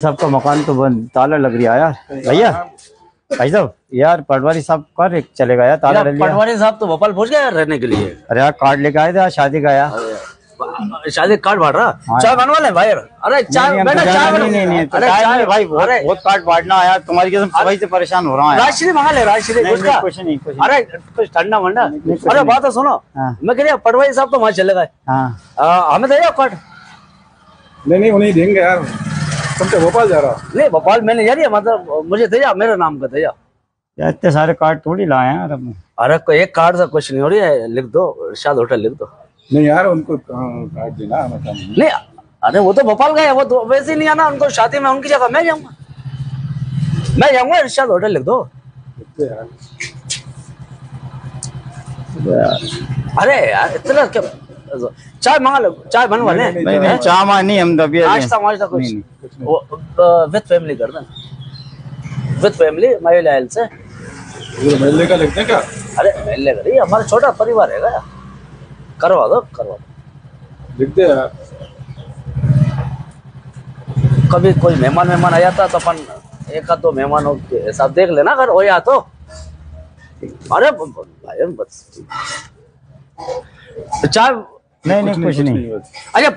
सबका मकान तो बंद। ताला लग रहा है यार। भैया भाई साहब यार पटवारी साहब कर चले चलेगा यार? ताला लग गया पटवारी साहब तो भोपाल पहुँच गया रहने के लिए। अरे यार कार्ड लेके आए थे शादी का यार। शादी कार्ड बांट रहा? हाँ। चाय बनवा ले भाई। अरे चाय बेटा चाय नहीं, नहीं, नहीं, तो अरे चाय भाई बहुत अरे। बहुत कार्ड बांटना यार। तुम्हारी कसम सुबह से परेशान हो रहा है। राजश्री मंगा ले राजश्री। कुछ नहीं कुछ नहीं अरे कुछ ठंडा मंडा। अरे बात तो सुनो। हाँ। मैं कह रहा पटवारी साहब तो वहाँ चले गए। हाँ। हमें दे कार्ड। नहीं नहीं उन्हें देंगे यार। तुम तो भोपाल जा रहा नहीं भोपाल मैंने जा रही मतलब मुझे जाओ मेरे नाम का दे जाओ यार इतने सारे कार्ड थोड़ी लाए हैं यार अब। अरे कोई एक कार्ड से कुछ नहीं हो रही है लिख दो शाद होटल लिख दो। नहीं यार उनको कार्ड देना मतलब। नहीं अरे वो तो भोपाल गए वो तो वैसे नहीं आना उनको शादी में उनकी जगह मैं जाऊँगा। मैं जाऊँगा इरशाद होटल लिख दो। यार। अरे यार इतना क्या? चाय मंगा लो चाय बनवा ले। नहीं, नहीं चाह मा नहीं हम दबी नाश्ता वाश्ता कुछ। नहीं, नहीं, विद फैमिली कर दें। विद फैमिली महिला हेल्थ से। ये मेले का लिखते हैं क्या? अरे मिलने का नहीं हमारा छोटा परिवार है क्या? करवा दो करवा दो। लिखते हैं कभी कोई मेहमान मेहमान आ जाता तो अपन एक आध दो मेहमानों के हिसाब देख लेना अगर हो या तो। अरे भाई बस। चाय नहीं नहीं कुछ नहीं अच्छा